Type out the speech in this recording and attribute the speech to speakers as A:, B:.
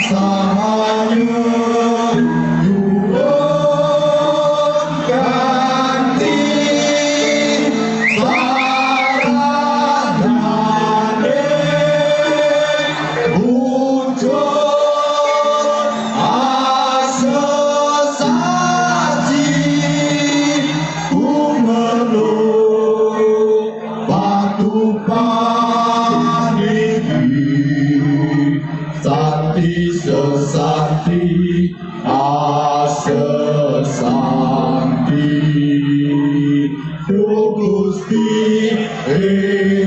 A: Sahayu Gusti